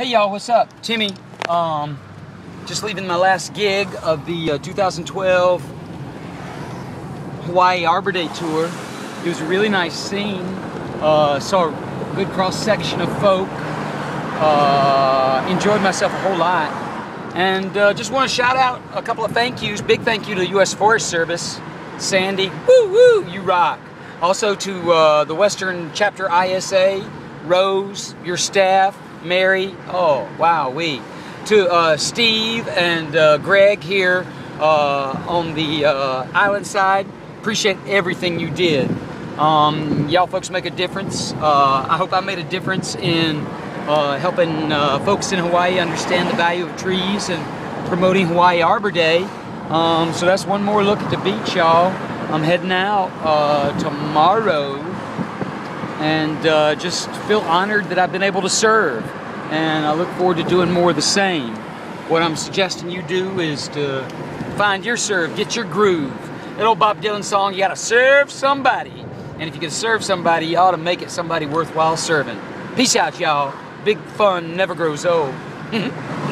Hey y'all, what's up? Timmy. Um, just leaving my last gig of the uh, 2012 Hawaii Arbor Day tour. It was a really nice scene. Uh, saw a good cross section of folk. Uh, enjoyed myself a whole lot. And uh, just want to shout out a couple of thank yous. Big thank you to the U.S. Forest Service. Sandy, woo woo, you rock. Also to uh, the Western Chapter ISA, Rose, your staff, Mary, oh wow, we. To uh, Steve and uh, Greg here uh, on the uh, island side, appreciate everything you did. Um, y'all folks make a difference. Uh, I hope I made a difference in uh, helping folks in Hawaii understand the value of trees and promoting Hawaii Arbor Day. Um, so that's one more look at the beach, y'all. I'm heading out tomorrow and uh, just feel honored that I've been able to serve. And I look forward to doing more of the same. What I'm suggesting you do is to find your serve, get your groove. That old Bob Dylan song, you gotta serve somebody. And if you can serve somebody, you ought to make it somebody worthwhile serving. Peace out, y'all. Big fun never grows old.